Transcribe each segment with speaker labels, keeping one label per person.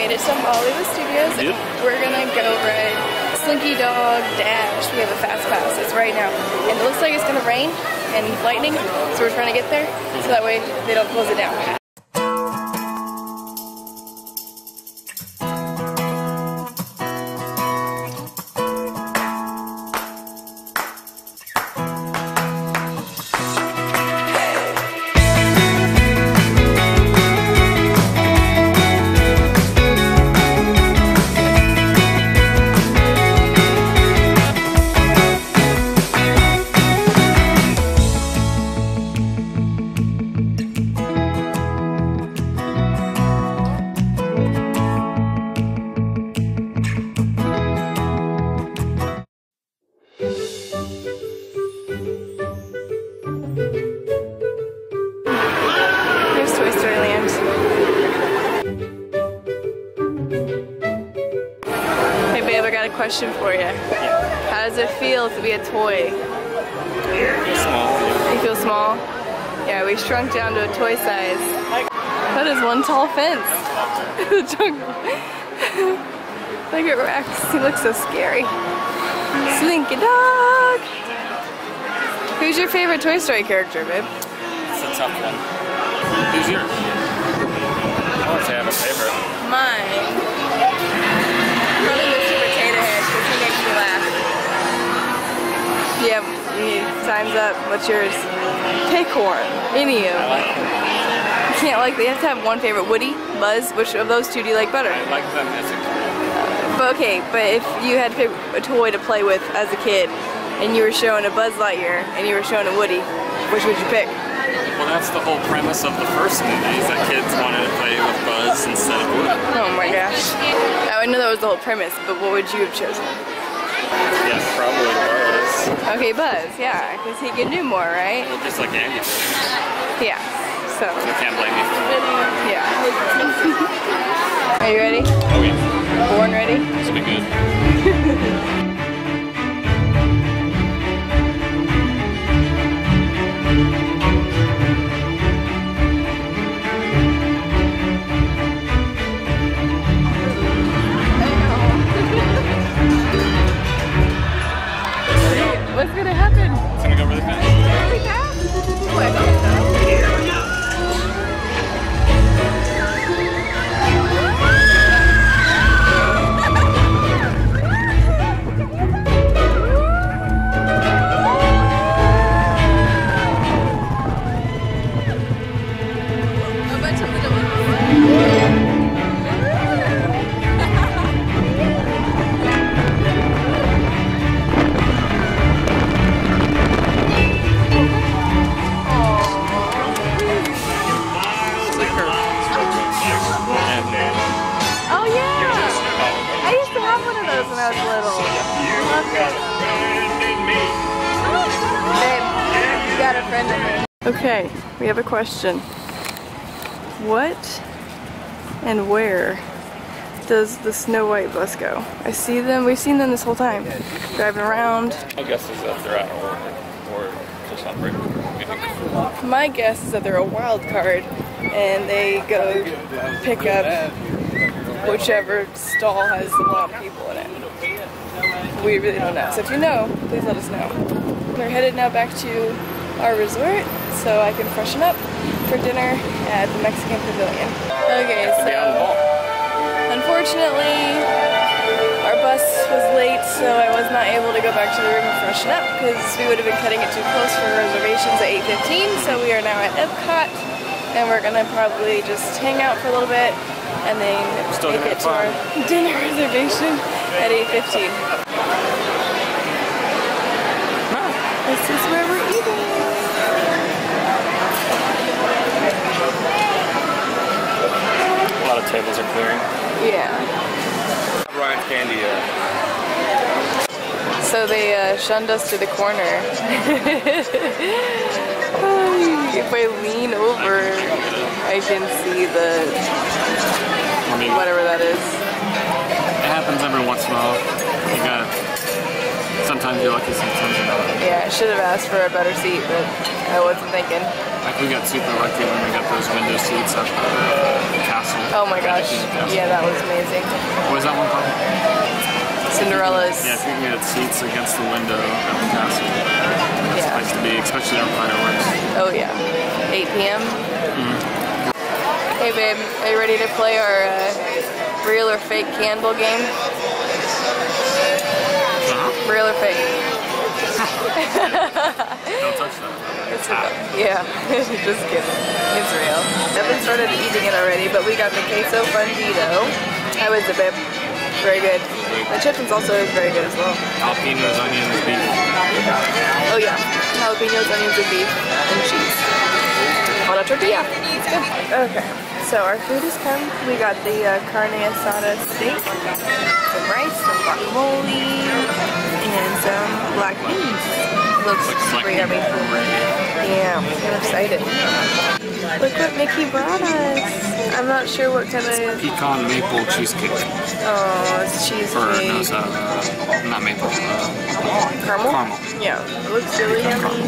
Speaker 1: made it to Hollywood Studios.
Speaker 2: Yep.
Speaker 1: We're gonna go ride Slinky Dog Dash. We have a fast pass. It's right now, and it looks like it's gonna rain and lightning, so we're trying to get there so that way they don't close it down. I got a question for you. How does it feel to be a toy?
Speaker 2: Small.
Speaker 1: You feel small? Yeah, we shrunk down to a toy size. That is one tall fence. the jungle. Look at Rex. He looks so scary. Slinky dog. Who's your favorite Toy Story character, babe?
Speaker 2: It's a tough one. Who's yours? I don't say I have a favorite.
Speaker 1: Mine. Yeah, time's up. What's yours? Pick one. Any of
Speaker 2: I
Speaker 1: them.
Speaker 2: like them.
Speaker 1: You can't like, you have to have one favorite. Woody, Buzz, which of those two do you like better?
Speaker 2: I like them as a
Speaker 1: But okay, but if you had to pick a toy to play with as a kid, and you were showing a Buzz Lightyear, and you were showing a Woody, which would you pick?
Speaker 2: Well, that's the whole premise of the first movie, is that kids wanted to play with Buzz instead of Woody.
Speaker 1: Oh my gosh. I know that was the whole premise, but what would you have chosen?
Speaker 2: Yes, probably Buzz.
Speaker 1: Okay, Buzz, yeah, because he can do more, right?
Speaker 2: Well, just like Andy.
Speaker 1: Yeah. So,
Speaker 2: You can't blame me for
Speaker 1: yeah. Are you ready?
Speaker 2: Oh, yeah.
Speaker 1: Born ready?
Speaker 2: This will be good.
Speaker 1: Okay, we have a question. What and where does the Snow White bus go? I see them, we've seen them this whole time. Driving around.
Speaker 2: My guess is that they're at or or just on break.
Speaker 1: My guess is that they're a wild card and they go pick up whichever stall has a lot of people in it. We really don't know. So if you know, please let us know. We're headed now back to our resort so I can freshen up for dinner at the Mexican Pavilion. Okay,
Speaker 2: Be on the
Speaker 1: so unfortunately our bus was late so I was not able to go back to the room and freshen up because we would have been cutting it too close for reservations at 8.15 so we are now at Epcot and we're gonna probably just hang out for a little bit and then
Speaker 2: Still
Speaker 1: make it to our dinner reservation at 8.15. This is where we're eating.
Speaker 2: A lot of tables are clearing.
Speaker 1: Yeah.
Speaker 2: Ryan Candy. Uh,
Speaker 1: So they uh, shunned us to the corner. if I lean over, I can see the whatever that is.
Speaker 2: it happens every once in a while. You. Some
Speaker 3: Sometimes you're lucky, sometimes you're not.
Speaker 1: Yeah, I should have asked for a better seat, but I wasn't thinking.
Speaker 3: Like we got super lucky when we got those window seats at the castle.
Speaker 1: Oh my gosh. Yeah, that was amazing.
Speaker 3: What was that one called?
Speaker 1: Cinderella's.
Speaker 3: Yeah, if you can get seats against the window at the castle. A
Speaker 1: Yeah.
Speaker 3: place to be, especially on fireworks.
Speaker 1: Oh yeah. 8 p.m. Hey babe, are you ready to play our uh, real or fake candle game? Real or fake?
Speaker 3: Don't touch that. It's hot.
Speaker 1: Yeah, just kidding. It's real. Evan started eating it already, but we got the queso fundido. How is it, babe? Very good. The chitlins also is very good as well.
Speaker 3: Jalapenos, onions, and beef.
Speaker 1: Oh yeah, jalapenos, onions, and beef, and cheese. On a tortilla. It's good. Okay, so our food has come. We got the uh, carne asada steak, some rice, some guacamole, and some black beans. Looks super yummy. Yeah, I'm excited. Look what Mickey brought us. I'm not sure what kind of.
Speaker 3: Pecan maple cheesecake.
Speaker 1: Oh, it's
Speaker 3: Or, no,
Speaker 1: cheesecake.
Speaker 3: it's, uh, not maple. Uh,
Speaker 1: Caramel?
Speaker 3: caramel.
Speaker 1: Yeah, it looks really yummy.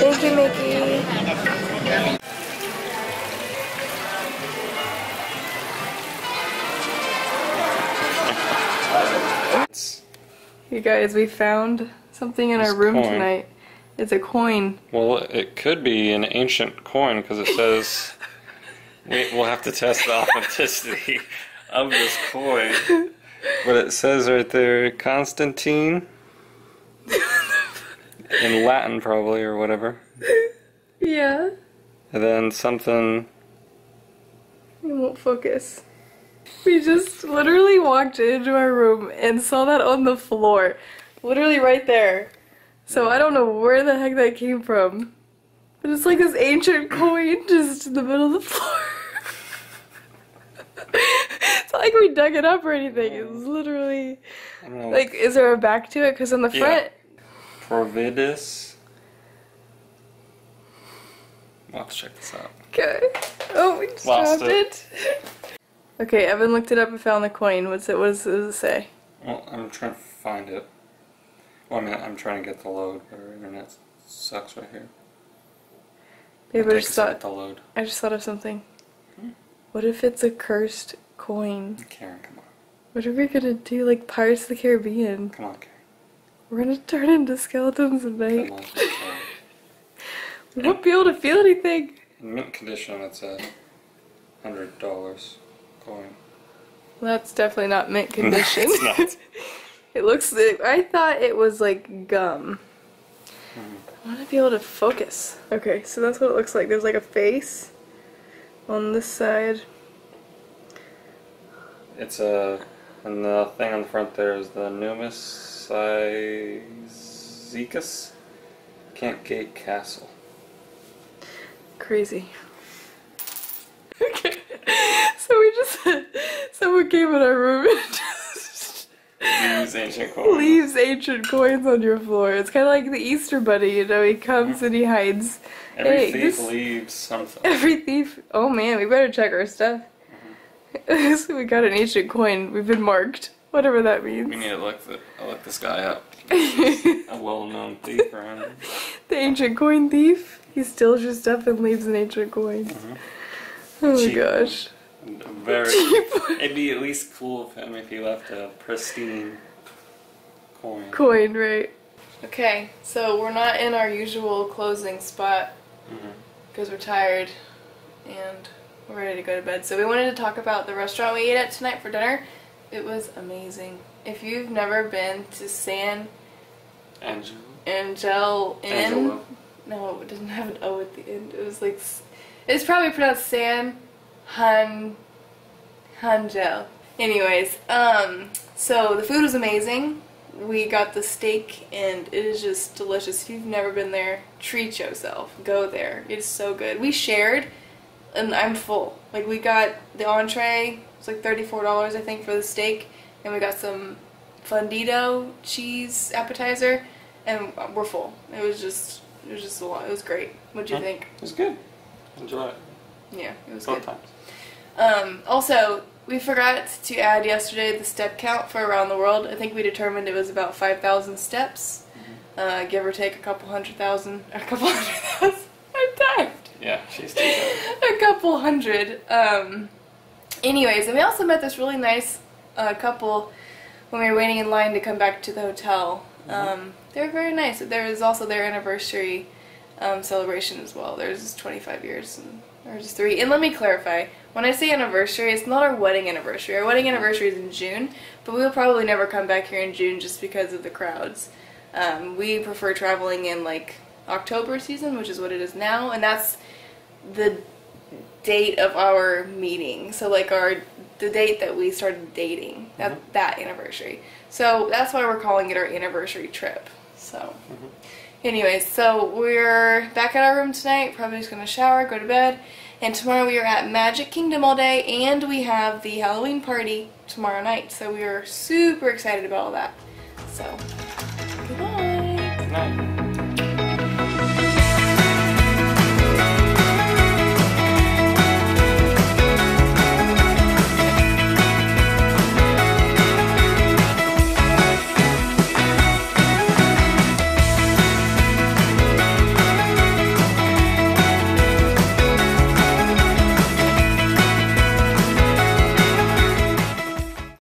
Speaker 1: Thank you, Mickey. You guys, we found something in our room
Speaker 2: coin.
Speaker 1: tonight. It's a coin.
Speaker 2: Well, it could be an ancient coin because it says. We'll have to test the authenticity of this coin. But it says right there, Constantine. In Latin, probably, or whatever.
Speaker 1: Yeah.
Speaker 2: And then something.
Speaker 1: It won't focus. We just literally walked into our room and saw that on the floor. Literally right there. So I don't know where the heck that came from. But it's like this ancient coin just in the middle of the floor. it's not like we dug it up or anything. It was literally
Speaker 2: I don't know.
Speaker 1: like, is there a back to it? Because on the
Speaker 2: Yeah.
Speaker 1: front,
Speaker 2: Providus. We'll have to check this out.
Speaker 1: okay. Oh, we just
Speaker 2: Lost
Speaker 1: dropped it. okay, Evan looked it up and found the coin. What's it? What does it say?
Speaker 2: Well, I'm trying to find it. Well, I mean, I'm trying to get the load, but our internet sucks right here.
Speaker 1: Babe, I just thought.
Speaker 2: to load.
Speaker 1: I just thought of something. Hmm. What if it's a cursed coin?
Speaker 2: Karen, come on.
Speaker 1: What are we gonna do like Pirates of the Caribbean?
Speaker 2: Come on, Karen.
Speaker 1: We're gonna turn into skeletons at night.
Speaker 2: Come on, Karen.
Speaker 1: We won't be able to feel anything.
Speaker 2: In mint condition, it's a hundred dollars coin.
Speaker 1: That's definitely not mint condition.
Speaker 2: it's not.
Speaker 1: it looks. I thought it was like gum.
Speaker 2: Mm-hmm.
Speaker 1: I want to be able to focus. Okay, so that's what it looks like. There's like a face on this side.
Speaker 2: It's a, and the thing on the front there is the Numis Zicus Kent Gate Castle.
Speaker 1: Crazy. So we just someone came in our room and just
Speaker 2: These ancient coins.
Speaker 1: leaves ancient coins on your floor. It's kind of like the Easter Bunny, you know. He comes and he hides.
Speaker 2: Every
Speaker 1: Hey,
Speaker 2: thief
Speaker 1: this-
Speaker 2: leaves something.
Speaker 1: Every thief. Oh man, we better check our stuff. Mm-hmm. so we got an ancient coin. We've been marked. Whatever that means.
Speaker 2: We need to look the, look this guy up. A well-known thief around.
Speaker 1: The ancient coin thief. He steals your stuff and leaves an ancient coin. Mm-hmm. Oh my
Speaker 2: Cheap.
Speaker 1: gosh.
Speaker 2: Very. It'd be at least cool of him if he left a pristine coin.
Speaker 1: coin, right? Okay, so we're not in our usual closing spot
Speaker 2: mm-hmm.
Speaker 1: because we're tired and we're ready to go to bed. So we wanted to talk about the restaurant we ate at tonight for dinner. It was amazing. If you've never been to San
Speaker 2: Angel.
Speaker 1: Angel Inn,
Speaker 2: Angelo.
Speaker 1: no, it didn't have an O at the end. It was like it's probably pronounced San Han Hangel. Anyways, um, so the food was amazing. We got the steak and it is just delicious. If you've never been there, treat yourself. Go there. It's so good. We shared and I'm full. Like we got the entree, it's like $34 I think for the steak, and we got some fundido cheese appetizer and we're full. It was just it was just a lot. It was great. What'd you
Speaker 2: Huh?
Speaker 1: think?
Speaker 2: It was good. Enjoy it.
Speaker 1: Yeah, it was
Speaker 2: Both
Speaker 1: good.
Speaker 2: times.
Speaker 1: Um, also, we forgot to add yesterday the step count for around the world. I think we determined it was about 5,000 steps, uh, give or take a couple hundred thousand, a couple hundred thousand. I'm tired.
Speaker 2: Yeah, she's too tired.
Speaker 1: a couple hundred. Um, anyways, and we also met this really nice uh, couple when we were waiting in line to come back to the hotel. Um, they were very nice. There was also their anniversary um, celebration as well. Theirs 25 years and is three. And let me clarify. When I say anniversary, it's not our wedding anniversary. Our wedding anniversary is in June, but we will probably never come back here in June just because of the crowds. Um, we prefer traveling in like October season, which is what it is now, and that's the date of our meeting. So like our the date that we started dating. That that anniversary. So that's why we're calling it our anniversary trip. So anyways, so we're back at our room tonight, probably just gonna shower, go to bed. And tomorrow we are at Magic Kingdom all day and we have the Halloween party tomorrow night. So we are super excited about all that. So goodbye.
Speaker 2: Good night.